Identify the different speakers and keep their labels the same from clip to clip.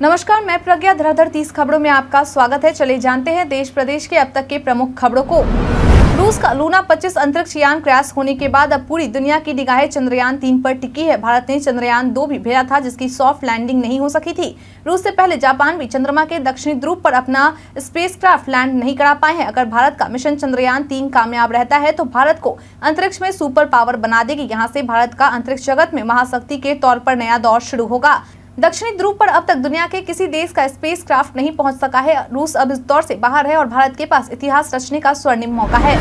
Speaker 1: नमस्कार, मैं प्रज्ञा धराधर, तीस खबरों में आपका स्वागत है। चले जानते हैं देश प्रदेश के अब तक के प्रमुख खबरों को। रूस का लूना 25 अंतरिक्ष यान क्रैश होने के बाद अब पूरी दुनिया की निगाहें चंद्रयान तीन पर टिकी है। भारत ने चंद्रयान दो भी भेजा था, जिसकी सॉफ्ट लैंडिंग नहीं हो सकी थी। रूस से पहले जापान भी चंद्रमा के दक्षिणी ध्रुव पर अपना स्पेसक्राफ्ट लैंड नहीं करा पाए हैं। अगर भारत का मिशन चंद्रयान तीन कामयाब रहता है तो भारत को अंतरिक्ष में सुपर पावर बना देगी। यहाँ से भारत का अंतरिक्ष जगत में महाशक्ति के तौर पर नया दौर शुरू होगा। दक्षिणी ध्रुव पर अब तक दुनिया के किसी देश का स्पेस क्राफ्ट नहीं पहुँच सका है। रूस अब इस दौर से बाहर है और भारत के पास इतिहास रचने का स्वर्णिम मौका है।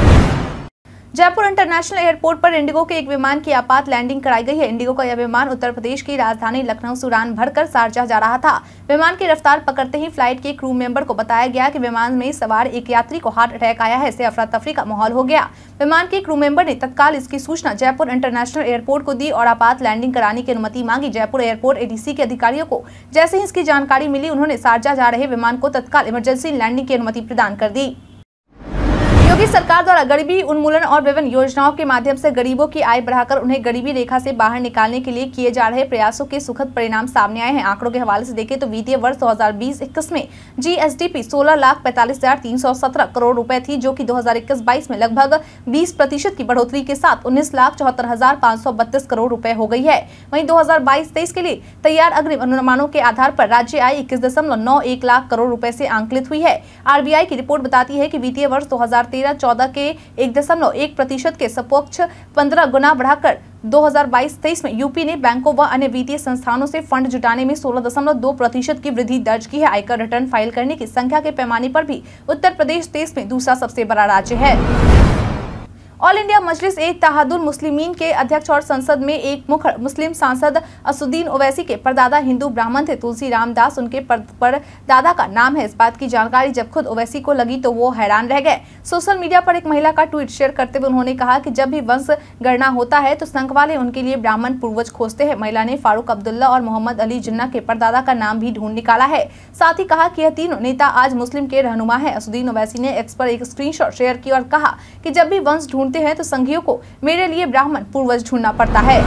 Speaker 1: जयपुर इंटरनेशनल एयरपोर्ट पर इंडिगो के एक विमान की आपात लैंडिंग कराई गई है। इंडिगो का यह विमान उत्तर प्रदेश की राजधानी लखनऊ से उड़ान भरकर शारजा जा रहा था। विमान की रफ्तार पकड़ते ही फ़्लाइट के क्रू मेंबर को बताया गया कि विमान में सवार एक यात्री को हार्ट अटैक आया है। इससे अफरा तफरी का माहौल हो गया। विमान के क्रू मेंबर ने तत्काल इसकी सूचना जयपुर इंटरनेशनल एयरपोर्ट को दी और आपात लैंडिंग कराने की अनुमति मांगी। जयपुर एयरपोर्ट एडीसी के अधिकारियों को जैसे ही इसकी जानकारी मिली, उन्होंने शारजा जा रहे विमान को तत्काल इमरजेंसी लैंडिंग की अनुमति प्रदान कर दी। योगी सरकार द्वारा गरीबी उन्मूलन और विभिन्न योजनाओं के माध्यम से गरीबों की आय बढ़ाकर उन्हें गरीबी रेखा से बाहर निकालने के लिए किए जा रहे प्रयासों के सुखद परिणाम सामने आए हैं। आंकड़ों के हवाले से देखें तो वित्तीय वर्ष 2020-21 में जीएसडीपी सोलह लाख पैंतालीस हज़ार तीन सौ सत्रह करोड़ रुपए थी, जो कि 2021-22 में लगभग 20 प्रतिशत की बढ़ोतरी के साथ उन्नीस लाख चौहत्तर हज़ार पाँच सौ बत्तीस करोड़ रुपए हो गई है। वहीं दो हज़ार के लिए तैयार अग्रिम अनुमानों के आधार पर राज्य आय इक्कीस दशमलव नौ एक लाख करोड़ रुपए से आंकलित हुई है। आरबीआई की रिपोर्ट बताती है की वित्तीय वर्ष दो तेरह चौदह के एक दशमलव एक प्रतिशत के सपोक्ष पंद्रह गुना बढ़ाकर 2022-23 में यूपी ने बैंकों व अन्य वित्तीय संस्थानों से फंड जुटाने में 16.2 प्रतिशत की वृद्धि दर्ज की है। आयकर रिटर्न फ़ाइल करने की संख्या के पैमाने पर भी उत्तर प्रदेश देश में दूसरा सबसे बड़ा राज्य है। ऑल इंडिया मजलिस ए तहादुल मुस्लिमीन के अध्यक्ष और संसद में एक मुखर मुस्लिम सांसद असुद्दीन ओवैसी के परदादा हिंदू ब्राह्मण थे। तुलसी रामदास उनके पर, पर दादा का नाम है। इस बात की जानकारी जब खुद ओवैसी को लगी तो वो हैरान रह गए। सोशल मीडिया पर एक महिला का ट्वीट शेयर करते हुए उन्होंने कहा कि जब भी वंश गणना होता है तो संघ वाले उनके लिए ब्राह्मण पूर्वज खोजते हैं। महिला ने फारूक अब्दुल्ला और मोहम्मद अली जिन्ना के परदादा का नाम भी ढूंढ निकाला है। साथ ही कहा कि यह तीनों नेता आज मुस्लिम के रहनुमा है। असुद्दीन ओवैसी ने एक्स पर एक स्क्रीनशॉट शेयर की और कहा कि जब भी वंश ढूंढते हैं तो संघियों को मेरे लिए ब्राह्मण पूर्वज ढूंढना पड़ता है।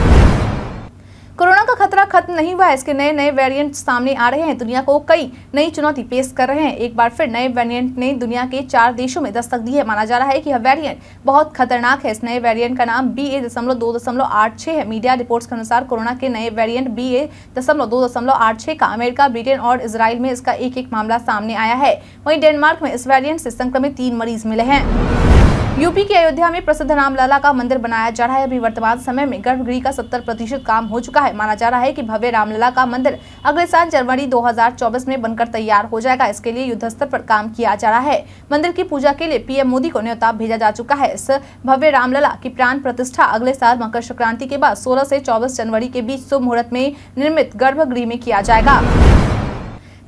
Speaker 1: कोरोना का खतरा खत्म नहीं हुआ है, इसके नए नए वेरिएंट सामने आ रहे हैं। दुनिया को कई नई चुनौती पेश कर रहे हैं। एक बार फिर नए वेरिएंट ने दुनिया के चार देशों में दस्तक दी है। माना जा रहा है कि यह वेरिएंट बहुत खतरनाक है। इस नए वेरिएंट का नाम बी ए दशमलव दो दशमलव आठ छह है। मीडिया रिपोर्ट्स के अनुसार कोरोना के नए वेरियंट बी ए दशमलव दो दशमलव आठ का अमेरिका, ब्रिटेन और इसराइल में इसका एक एक मामला सामने आया है। वहीं डेनमार्क में इस वेरियंट से संक्रमित तीन मरीज़ मिले हैं। यूपी के अयोध्या में प्रसिद्ध रामलला का मंदिर बनाया जा रहा है। अभी वर्तमान समय में गर्भगृह का 70 प्रतिशत काम हो चुका है। माना जा रहा है कि भव्य रामलला का मंदिर अगले साल जनवरी 2024 में बनकर तैयार हो जाएगा। इसके लिए युद्ध स्तर पर काम किया जा रहा है। मंदिर की पूजा के लिए पीएम मोदी को न्योता भेजा जा चुका है। इस भव्य रामलला की प्राण प्रतिष्ठा अगले साल मकर संक्रांति के बाद सोलह ऐसी चौबीस जनवरी के बीच शुभ मुहूर्त में निर्मित गर्भगृह में किया जाएगा।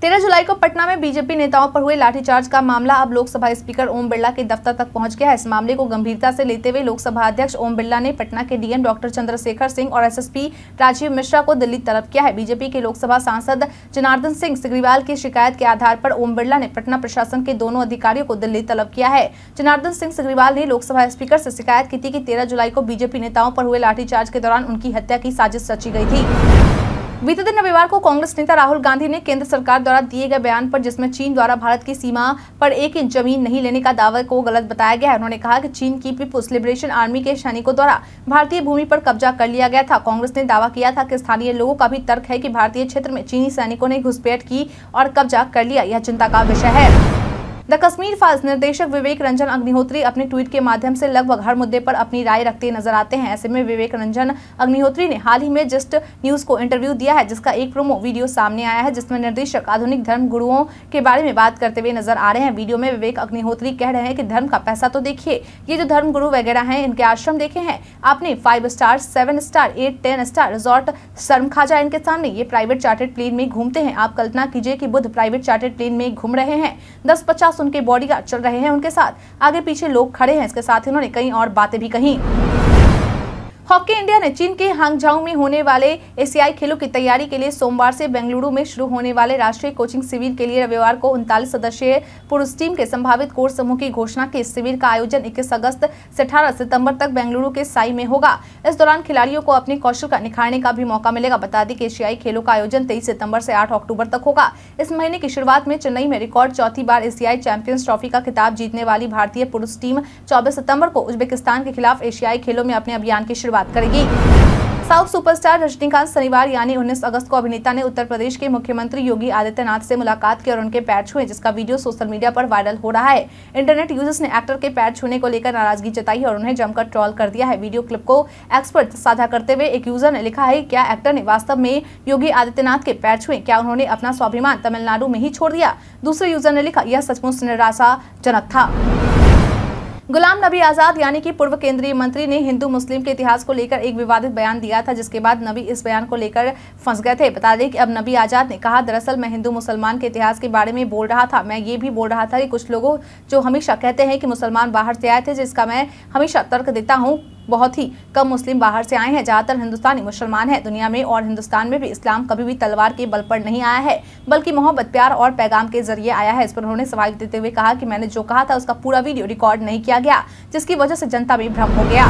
Speaker 1: तेरह जुलाई को पटना में बीजेपी नेताओं पर हुए लाठीचार्ज का मामला अब लोकसभा स्पीकर ओम बिरला के दफ्तर तक पहुँच गया है। इस मामले को गंभीरता से लेते हुए लोकसभा अध्यक्ष ओम बिरला ने पटना के डीएम डॉक्टर चंद्रशेखर सिंह और एसएसपी राजीव मिश्रा को दिल्ली तलब किया है। बीजेपी के लोकसभा सांसद जनार्दन सिंह सिग्रीवाल की शिकायत के आधार पर ओम बिरला ने पटना प्रशासन के दोनों अधिकारियों को दिल्ली तलब किया है। जनार्दन सिंह सिग्रीवाल ने लोकसभा स्पीकर से शिकायत की थी कि तेरह जुलाई को बीजेपी नेताओं पर हुए लाठीचार्ज के दौरान उनकी हत्या की साजिश रची गई थी। बीते दिन रविवार को कांग्रेस नेता राहुल गांधी ने केंद्र सरकार द्वारा दिए गए बयान पर, जिसमें चीन द्वारा भारत की सीमा पर एक इंच ज़मीन नहीं लेने का दावा को गलत बताया गया है। उन्होंने कहा कि चीन की पीपुल्स लिबरेशन आर्मी के सैनिकों द्वारा भारतीय भूमि पर कब्जा कर लिया गया था। कांग्रेस ने दावा किया था कि स्थानीय लोगों का भी तर्क है कि भारतीय क्षेत्र में चीनी सैनिकों ने घुसपैठ की और कब्जा कर लिया। यह चिंता का विषय है। द कश्मीर फाइल्स निर्देशक विवेक रंजन अग्निहोत्री अपने ट्वीट के माध्यम से लगभग हर मुद्दे पर अपनी राय रखते नज़र आते हैं। ऐसे में विवेक रंजन अग्निहोत्री ने हाल ही में जस्ट न्यूज़ को इंटरव्यू दिया है, जिसका एक प्रोमो वीडियो सामने आया है, जिसमें निर्देशक आधुनिक धर्म गुरुओं के बारे में बात करते हुए नज़र आ रहे हैं। वीडियो में विवेक अग्निहोत्री कह रहे हैं कि, धर्म का पैसा तो देखिए, ये जो धर्म गुरु वगैरह हैं, इनके आश्रम देखे हैं। आपने five star seven star eight ten star resort शर्म खाजा इनके सामने। ये प्राइवेट चार्टेड प्लेन में घूमते हैं। आप कल्पना कीजिए कि बुद्ध प्राइवेट चार्टेड प्लेन में घूम रहे हैं। दस पचास उनके बॉडीगार्ड चल रहे हैं उनके साथ। आगे पीछे लोग खड़े हैं, इसके साथ ही उन्होंने कई और बातें भी कही। हॉकी इंडिया ने चीन के हांगझाऊ में होने वाले एशियाई खेलों की तैयारी के लिए सोमवार से बेंगलुरु में शुरू होने वाले राष्ट्रीय कोचिंग शिविर के लिए रविवार को उनतालीस सदस्यीय पुरुष टीम के संभावित कोर्स समूह की घोषणा की। इस शिविर का आयोजन 21 अगस्त से 18 सितंबर तक बेंगलुरु के साई में होगा। इस दौरान खिलाड़ियों को अपने कौशल का निखारने का भी मौका मिलेगा। बता दें कि एशियाई खेलों का आयोजन तेईस सितंबर से आठ अक्टूबर तक होगा। इस महीने की शुरुआत में चेन्नई में रिकॉर्ड चौथी बार एशियाई चैंपियंस ट्रॉफी का खिताब जीतने वाली भारतीय पुरुष टीम चौबीस सितंबर को उज्बेकिस्तान के खिलाफ एशियाई खेलों में अपने अभियान की शुरुआत करेगी। साउथ सुपरस्टार रजनीकांत शनिवार यानी 19 अगस्त को अभिनेता ने उत्तर प्रदेश के मुख्यमंत्री योगी आदित्यनाथ से मुलाकात की और उनके पैर छुए, जिसका वीडियो सोशल मीडिया पर वायरल हो रहा है। इंटरनेट यूज़र्स ने एक्टर के पैर छूने को लेकर नाराज़गी जताई और उन्हें जमकर ट्रॉल कर दिया है। वीडियो क्लिप को एक्सपर्ट साझा करते हुए एक यूज़र ने लिखा है, क्या एक्टर ने वास्तव में योगी आदित्यनाथ के पैर छुए? क्या उन्होंने अपना स्वाभिमान तमिलनाडु में ही छोड़ दिया? दूसरे यूज़र ने लिखा, यह सचमुच निराशाजनक था। गुलाम नबी आज़ाद यानी कि पूर्व केंद्रीय मंत्री ने हिंदू मुस्लिम के इतिहास को लेकर एक विवादित बयान दिया था, जिसके बाद नबी इस बयान को लेकर फंस गए थे। बता दें कि अब नबी आज़ाद ने कहा, दरअसल मैं हिंदू मुसलमान के इतिहास के बारे में बोल रहा था। मैं ये भी बोल रहा था कि कुछ लोगों जो हमेशा कहते हैं कि मुसलमान बाहर से आए थे, जिसका मैं हमेशा तर्क देता हूँ बहुत ही कम मुस्लिम बाहर से आए हैं, ज़्यादातर हिंदुस्तानी मुसलमान हैं। दुनिया में और हिंदुस्तान में भी इस्लाम कभी भी तलवार के बल पर नहीं आया है, बल्कि मोहब्बत, प्यार और पैगाम के ज़रिए आया है। इस पर उन्होंने सवाल देते हुए कहा कि मैंने जो कहा था उसका पूरा वीडियो रिकॉर्ड नहीं किया गया, जिसकी वजह से जनता भी भ्रम हो गया।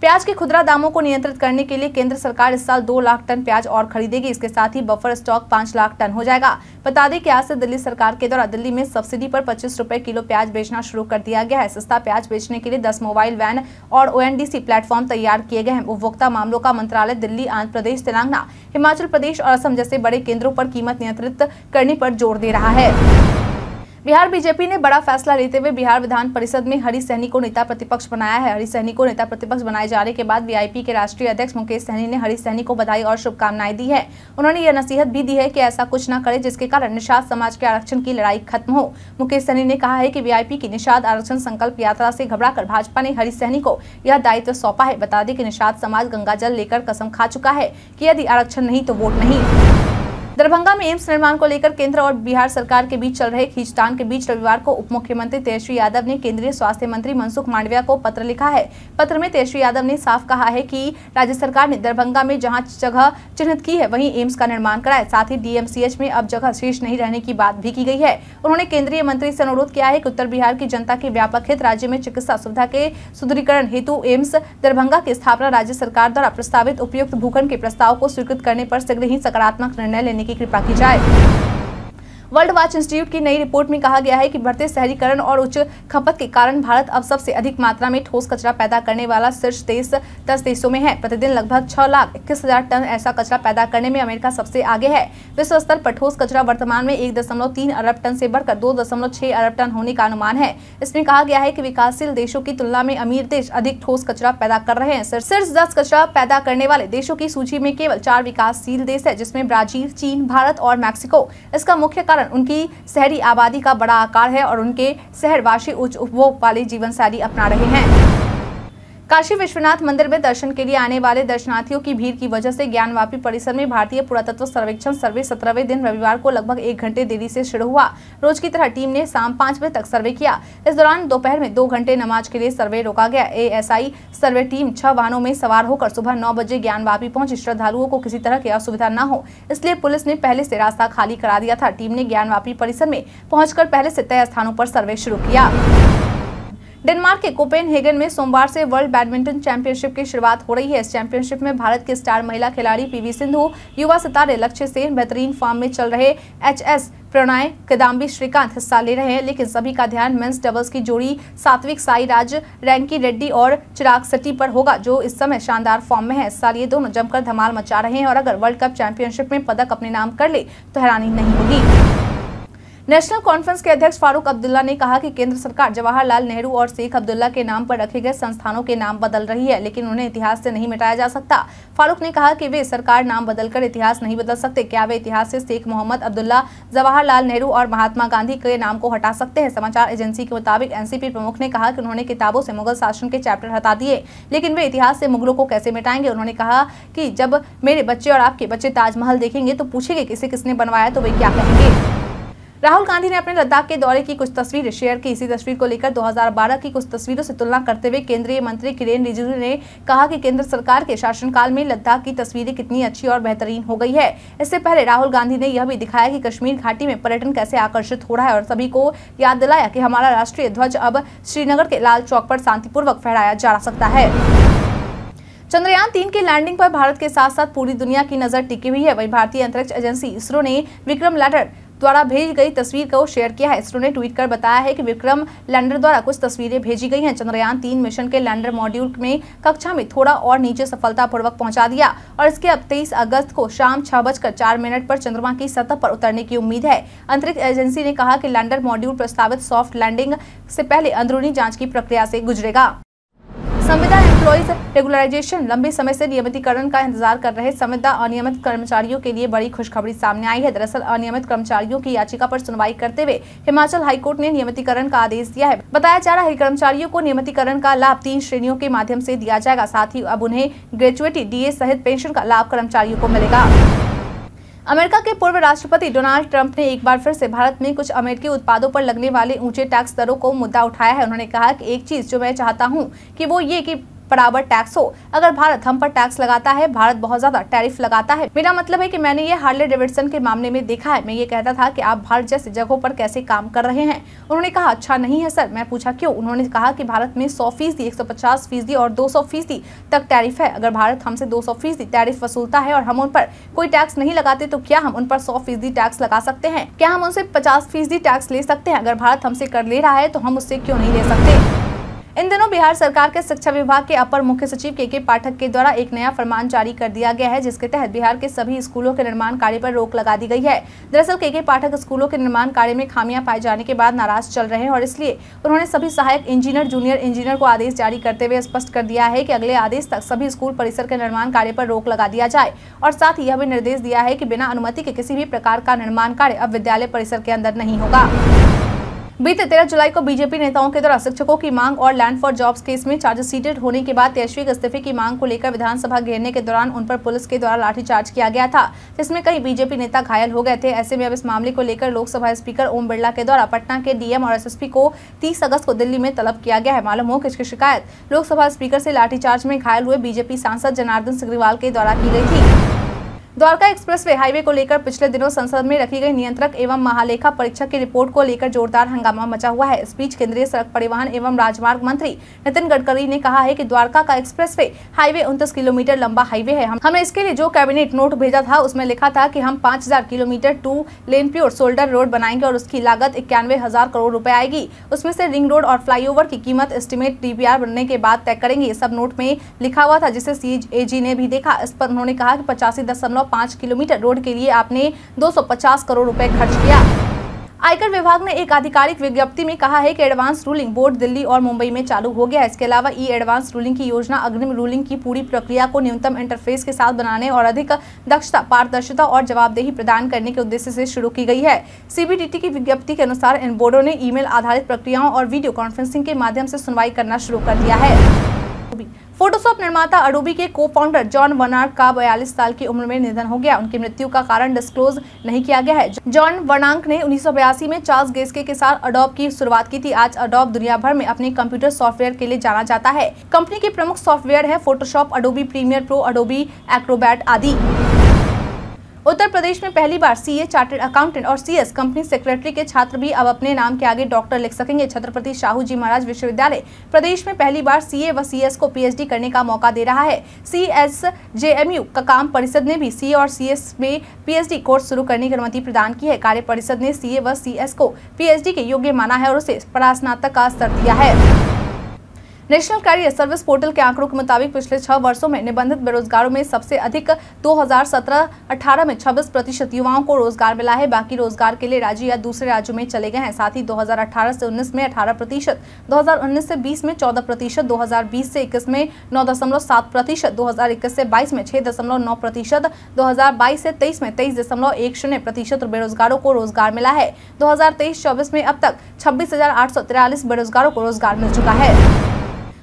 Speaker 1: प्याज के खुदरा दामों को नियंत्रित करने के लिए केंद्र सरकार इस साल दो लाख टन प्याज और खरीदेगी। इसके साथ ही बफर स्टॉक पाँच लाख टन हो जाएगा। बता दें कि आज से दिल्ली सरकार के द्वारा दिल्ली में सब्सिडी पर पच्चीस रूपए किलो प्याज बेचना शुरू कर दिया गया है। सस्ता प्याज बेचने के लिए दस मोबाइल वैन और ओ प्लेटफॉर्म तैयार किए गए हैं। उपभोक्ता मामलों का मंत्रालय दिल्ली, आंध्र प्रदेश, तेलंगाना, हिमाचल प्रदेश और असम जैसे बड़े केंद्रों पर कीमत नियंत्रित करने पर ज़ोर दे रहा है। बिहार बीजेपी ने बड़ा फैसला लेते हुए बिहार विधान परिषद में हरी सहनी को नेता प्रतिपक्ष बनाया है। हरी सहनी को नेता प्रतिपक्ष बनाए जाने के बाद वीआईपी के राष्ट्रीय अध्यक्ष मुकेश सहनी ने हरी सहनी को बधाई और शुभकामनाएँ दी है। उन्होंने यह नसीहत भी दी है कि ऐसा कुछ न करे जिसके कारण निषाद समाज के आरक्षण की लड़ाई खत्म हो। मुकेश सहनी ने कहा है की वीआईपी की निषाद आरक्षण संकल्प यात्रा से घबराकर भाजपा ने हरी सहनी को यह दायित्व सौंपा है। बता दें कि निषाद समाज गंगा लेकर कसम खा चुका है की यदि आरक्षण नहीं तो वोट नहीं। दरभंगा में एम्स निर्माण को लेकर केंद्र और बिहार सरकार के बीच चल रहे खींचतान के बीच रविवार को उप मुख्यमंत्री तेजस्वी यादव ने केंद्रीय स्वास्थ्य मंत्री मनसुख मांडविया को पत्र लिखा है। पत्र में तेजस्वी यादव ने साफ़ कहा है कि राज्य सरकार ने दरभंगा में जहाँ जगह चिन्हित की है, वहीं एम्स का निर्माण कराए साथ ही डीएमसीएच में अब जगह शेष नहीं रहने की बात भी की गई है। उन्होंने केंद्रीय मंत्री से अनुरोध किया है की उत्तर बिहार की जनता के व्यापक हित, राज्य में चिकित्सा सुविधा के सुदृढ़ीकरण हेतु एम्स दरभंगा की स्थापना राज्य सरकार द्वारा प्रस्तावित उपयुक्त भूखंड के प्रस्ताव को स्वीकृत करने पर शीघ्र ही सकारात्मक निर्णय लेने की कृपा की जाए। वर्ल्ड वाच इंस्टीट्यूट की नई रिपोर्ट में कहा गया है कि बढ़ते शहरीकरण और उच्च खपत के कारण भारत अब सबसे अधिक मात्रा में ठोस कचरा पैदा करने वाला शीर्ष देश दस देशों में है। प्रतिदिन लगभग छह लाख इक्कीस हज़ार टन ऐसा कचरा पैदा करने में अमेरिका सबसे आगे है। विश्व स्तर पर ठोस कचरा वर्तमान में एक दशमलव तीन अरब टन से बढ़कर दो दशमलव छह अरब टन होने का अनुमान है। इसमें कहा गया है की विकासशील देशों की तुलना में अमीर देश अधिक ठोस कचरा पैदा कर रहे हैं। शीर्ष दस कचरा पैदा करने वाले देशों की सूची में केवल चार विकासशील देश है, जिसमें ब्राज़ील, चीन, भारत और मैक्सिको। इसका मुख्य कारण उनकी शहरी आबादी का बड़ा आकार है और उनके शहरवासी उच्च उपभोग वाली जीवन शैली अपना रहे हैं। काशी विश्वनाथ मंदिर में दर्शन के लिए आने वाले दर्शनार्थियों की भीड़ की वजह से ज्ञानवापी परिसर में भारतीय पुरातत्व सर्वेक्षण सर्वे सत्रहवें दिन रविवार को लगभग एक घंटे देरी से शुरू हुआ। रोज की तरह टीम ने शाम पाँच बजे तक सर्वे किया। इस दौरान दोपहर में दो घंटे नमाज़ के लिए सर्वे रोका गया। एएसआई सर्वे टीम छह वाहनों में सवार होकर सुबह नौ बजे ज्ञानवापी पहुँची। श्रद्धालुओं को किसी तरह की असुविधा न हो, इसलिए पुलिस ने पहले से रास्ता खाली करा दिया था। टीम ने ज्ञानवापी परिसर में पहुंचकर पहले से तय स्थानों पर सर्वे शुरू किया। डेनमार्क के कोपेनहेगन में सोमवार से वर्ल्ड बैडमिंटन चैंपियनशिप की शुरुआत हो रही है। इस चैंपियनशिप में भारत के स्टार महिला खिलाड़ी पीवी सिंधु, युवा सितारे लक्ष्य सेन बेहतरीन फॉर्म में चल रहे एच एस प्रणय, किदाम्बी श्रीकांत हिस्सा ले रहे हैं। लेकिन सभी का ध्यान मेंस डबल्स की जोड़ी सात्विक साई राज, रैंकी रेड्डी और चिराग सट्टी पर होगा, जो इस समय शानदार फॉर्म में है। इस साल ये दोनों जमकर धमाल मचा रहे हैं और अगर वर्ल्ड कप चैंपियनशिप में पदक अपने नाम कर ले तो हैरानी नहीं होगी। नेशनल कॉन्फ्रेंस के अध्यक्ष फारूक अब्दुल्ला ने कहा कि केंद्र सरकार जवाहरलाल नेहरू और शेख अब्दुल्ला के नाम पर रखे गए संस्थानों के नाम बदल रही है, लेकिन उन्हें इतिहास से नहीं मिटाया जा सकता। फारूक ने कहा कि वे सरकार नाम बदलकर इतिहास नहीं बदल सकते। क्या वे इतिहास से शेख मोहम्मद अब्दुल्ला, जवाहरलाल नेहरू और महात्मा गांधी के नाम को हटा सकते हैं? समाचार एजेंसी के मुताबिक एनसीपी प्रमुख ने कहा कि उन्होंने किताबों से मुगल शासन के चैप्टर हटा दिए, लेकिन वे इतिहास से मुगलों को कैसे मिटाएँगे? उन्होंने कहा कि जब मेरे बच्चे और आपके बच्चे ताजमहल देखेंगे तो पूछेंगे किसे किसने बनवाया तो वे क्या कहेंगे? राहुल गांधी ने अपने लद्दाख के दौरे की कुछ तस्वीरें शेयर की। इसी तस्वीर को लेकर 2012 की कुछ तस्वीरों से तुलना करते हुए केंद्रीय मंत्री किरेन रिजिजू ने कहा कि केंद्र सरकार के शासनकाल में लद्दाख की तस्वीरें कितनी अच्छी और बेहतरीन हो गई है। इससे पहले राहुल गांधी ने यह भी दिखाया कि कश्मीर घाटी में पर्यटन कैसे आकर्षित हो रहा है और सभी को याद दिलाया कि हमारा राष्ट्रीय ध्वज अब श्रीनगर के लाल चौक पर शांतिपूर्वक फहराया जा सकता है। चंद्रयान तीन के लैंडिंग पर भारत के साथ साथ पूरी दुनिया की नज़र टिकी हुई है। वहीं भारतीय अंतरिक्ष एजेंसी इसरो ने विक्रम लैंडर द्वारा भेजी गई तस्वीर को शेयर किया है। इसरो ने ट्वीट कर बताया है कि विक्रम लैंडर द्वारा कुछ तस्वीरें भेजी गई हैं। चंद्रयान तीन मिशन के लैंडर मॉड्यूल में कक्षा में थोड़ा और नीचे सफलतापूर्वक पहुँचा दिया और इसके अब तेईस अगस्त को शाम छह बजकर चार मिनट पर चंद्रमा की सतह पर उतरने की उम्मीद है। अंतरिक्ष एजेंसी ने कहा कि लैंडर मॉड्यूल प्रस्तावित सॉफ्ट लैंडिंग से पहले अंदरूनी जाँच की प्रक्रिया से गुजरेगा। संविदा एम्प्लॉयज़ रेगुलराइजेशन लंबे समय से नियमितीकरण का इंतज़ार कर रहे संविदा अनियमित कर्मचारियों के लिए बड़ी खुशखबरी सामने आई है। दरअसल, अनियमित कर्मचारियों की याचिका पर सुनवाई करते हुए हिमाचल हाईकोर्ट ने नियमितीकरण का आदेश दिया है। बताया जा रहा है कर्मचारियों को नियमितीकरण का लाभ तीन श्रेणियों के माध्यम से दिया जाएगा, साथ ही अब उन्हें ग्रेजुएटी, डीए सहित पेंशन का लाभ कर्मचारियों को मिलेगा। अमेरिका के पूर्व राष्ट्रपति डोनाल्ड ट्रंप ने एक बार फिर से भारत में कुछ अमेरिकी उत्पादों पर लगने वाले ऊँचे टैक्स दरों को मुद्दा उठाया है। उन्होंने कहा कि एक चीज़ जो मैं चाहता हूँ कि वो ये कि बराबर टैक्स हो। अगर भारत हम पर टैक्स लगाता है, भारत बहुत ज़्यादा टैरिफ लगाता है। मेरा मतलब है कि मैंने ये हार्ले डेविडसन के मामले में देखा है। मैं ये कहता था कि आप भारत जैसे जगहों पर कैसे काम कर रहे हैं। उन्होंने कहा अच्छा नहीं है सर। मैं पूछा, क्यों? उन्होंने कहा कि भारत में सौ फ़ीसदी, एक फ़ीसदी और दो फ़ीसदी तक टैरिफ है। अगर भारत हमसे दो फ़ीसदी टैरिफ वसूलता है और हम उन पर कोई टैक्स नहीं लगाते तो क्या हम उन पर सौ फ़ीसदी टैक्स लगा सकते हैं? क्या हम उनसे पचास फ़ीसदी टैक्स ले सकते हैं? अगर भारत हमसे कर ले रहा है तो हम उससे क्यों नहीं ले सकते? इन दिनों बिहार सरकार के शिक्षा विभाग के अपर मुख्य सचिव के के पाठक के द्वारा एक नया फरमान जारी कर दिया गया है, जिसके तहत बिहार के सभी स्कूलों के निर्माण कार्य पर रोक लगा दी गई है। दरअसल के के पाठक स्कूलों के निर्माण कार्य में खामियाँ पाए जाने के बाद नाराज़ चल रहे हैं और इसलिए उन्होंने सभी सहायक इंजीनियर, जूनियर इंजीनियर को आदेश जारी करते हुए स्पष्ट कर दिया है की अगले आदेश तक सभी स्कूल परिसर के निर्माण कार्य पर रोक लगा दिया जाए और साथ ही यह भी निर्देश दिया है की बिना अनुमति के किसी भी प्रकार का निर्माण कार्य अब विद्यालय परिसर के अंदर नहीं होगा। बीते तेरह जुलाई को बीजेपी नेताओं के द्वारा शिक्षकों की मांग और लैंड फॉर जॉब्स केस में चार्ज सीटेड होने के बाद तेजस्वी इस्तीफे की मांग को लेकर विधानसभा घेरने के दौरान उन पर पुलिस के द्वारा लाठीचार्ज किया गया था, जिसमें कई बीजेपी नेता घायल हो गए थे। ऐसे में अब इस मामले को लेकर लोकसभा स्पीकर ओम बिरला के द्वारा पटना के डीएम और एसएसपी को तीस अगस्त को दिल्ली में तलब किया गया है। मालूम हो कि इसकी शिकायत लोकसभा स्पीकर से लाठीचार्ज में घायल हुए बीजेपी सांसद जनार्दन सिग्रीवाल के द्वारा की गई थी। द्वारका एक्सप्रेसवे हाईवे को लेकर पिछले दिनों संसद में रखी गई नियंत्रक एवं महालेखा परीक्षक की रिपोर्ट को लेकर जोरदार हंगामा मचा हुआ है। इस बीच केंद्रीय सड़क परिवहन एवं राजमार्ग मंत्री नितिन गडकरी ने कहा है कि द्वारका का एक्सप्रेसवे हाईवे उनतीस किलोमीटर लंबा हाईवे है। हमने इसके लिए जो कैबिनेट नोट भेजा था, उसमें लिखा था की हम पाँच kilometre two lane pure shoulder road बनाएँगे और उसकी लागत इक्यानवे करोड़ रूपए आएगी। उसमें से रिंग रोड और फ्लाईओवर की कीमत एस्टिमेट डीपीआर बनने के बाद तय करेंगे। सब नोट में लिखा हुआ था, जिसे सी ने भी देखा। इस पर उन्होंने कहा की पचासी दशमलव पाँच किलोमीटर रोड के लिए आपने 250 करोड़ रुपए खर्च किया। आयकर विभाग ने एक आधिकारिक विज्ञप्ति में कहा है कि एडवांस रूलिंग बोर्ड दिल्ली और मुंबई में चालू हो गया है। इसके अलावा ई एडवांस रूलिंग की योजना, अग्रिम रूलिंग की पूरी प्रक्रिया को न्यूनतम इंटरफेस के साथ बनाने और अधिक दक्षता, पारदर्शिता और जवाबदेही प्रदान करने के उद्देश्य से शुरू की गई है। सीबीडीटी की विज्ञप्ति के अनुसार इन बोर्डो ने ईमेल आधारित प्रक्रियाओं और वीडियो कॉन्फ्रेंसिंग के माध्यम से सुनवाई करना शुरू कर दिया है। फोटोशॉप निर्माता अडोबी के को फाउंडर जॉन वर्नार्ड का 42 साल की उम्र में निधन हो गया। उनकी मृत्यु का कारण डिस्क्लोज नहीं किया गया है। जॉन वर्नांक ने उन्नीस सौ बयासी में चार्ल्स गेस्के के साथ अडोब की शुरुआत की थी। आज अडोब दुनिया भर में अपने कंप्यूटर सॉफ्टवेयर के लिए जाना जाता है। कंपनी के प्रमुख सॉफ्टवेयर है Photoshop Adobe Premiere Pro Adobe Acrobat आदि। उत्तर प्रदेश में पहली बार सीए चार्टर्ड अकाउंटेंट और सीएस कंपनी सेक्रेटरी के छात्र भी अब अपने नाम के आगे डॉक्टर लिख सकेंगे। छत्रपति शाहू जी महाराज विश्वविद्यालय प्रदेश में पहली बार सीए व सीएस को पीएचडी करने का मौका दे रहा है। सीएस जेएमयू का काम परिषद ने भी सीए और सीएस में पीएचडी कोर्स शुरू करने की अनुमति प्रदान की है। कार्य परिषद ने सीए व सीएस को पीएचडी के योग्य माना है और उसे परास्नातक का स्तर दिया है। नेशनल कैरियर सर्विस पोर्टल के आंकड़ों के मुताबिक पिछले छह वर्षों में निबंधित बेरोजगारों में सबसे अधिक 2017-18 में 26 प्रतिशत युवाओं को रोज़गार मिला है। बाकी रोज़गार के लिए राज्य या दूसरे राज्यों में चले गए हैं। साथ ही 2018 से 19 में 18 प्रतिशत, दो से 20 में 14 प्रतिशत, दो से 21 में 9.7 प्रतिशत, दो से 22 में 6.9 प्रतिशत, दो से 23 में तेईस प्रतिशत बेरोजगारों को रोज़गार मिला है। दो हज़ार में अब तक छब्बीस बेरोजगारों को रोज़गार मिल चुका है।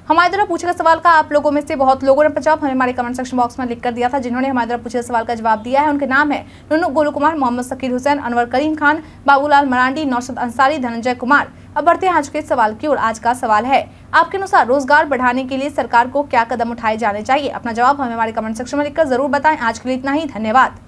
Speaker 1: हमारे द्वारा पूछे गए सवाल का आप लोगों में से बहुत लोगों ने जवाब हमें हमारे कमेंट सेक्शन बॉक्स में लिख कर दिया था, जिन्होंने हमारे द्वारा पूछे सवाल का जवाब दिया है। उनके नाम है नुनू गोलू कुमार मोहम्मद सकीर हुसैन, अनवर करीम खान, बाबूलाल मरांडी, नौशद अंसारी, धनंजय कुमार। अब बढ़ते हैं आज के सवाल की ओर। आज का सवाल है, आपके अनुसार रोज़गार बढ़ाने के लिए सरकार को क्या कदम उठाए जाने चाहिए? अपना जवाब हमें हमारे कमेंट सेक्शन में लिखकर ज़रूर बताएँ। आज के लिए इतना ही, धन्यवाद।